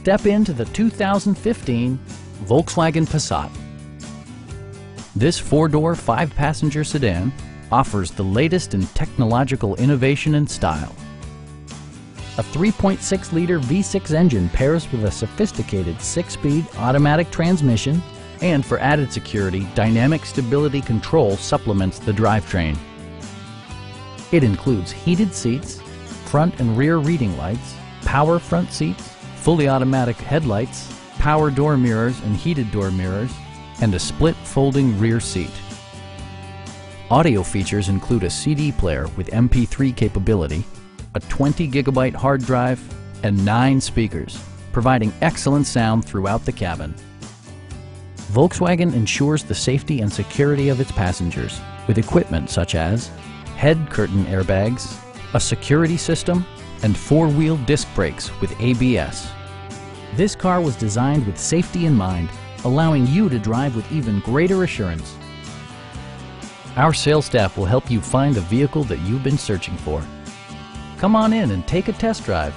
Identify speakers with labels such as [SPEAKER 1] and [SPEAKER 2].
[SPEAKER 1] Step into the 2015 Volkswagen Passat. This four-door, five-passenger sedan offers the latest in technological innovation and style. A 3.6-liter V6 engine pairs with a sophisticated six-speed automatic transmission, and for added security, dynamic stability control supplements the drivetrain. It includes heated seats, front and rear reading lights, power front seats, fully automatic headlights, power door mirrors and heated door mirrors, and a split folding rear seat. Audio features include a CD player with MP3 capability, a 20 gigabyte hard drive, and nine speakers, providing excellent sound throughout the cabin. Volkswagen ensures the safety and security of its passengers with equipment such as head curtain airbags, a security system, and four-wheel disc brakes with ABS. This car was designed with safety in mind, allowing you to drive with even greater assurance. Our sales staff will help you find the vehicle that you've been searching for. Come on in and take a test drive.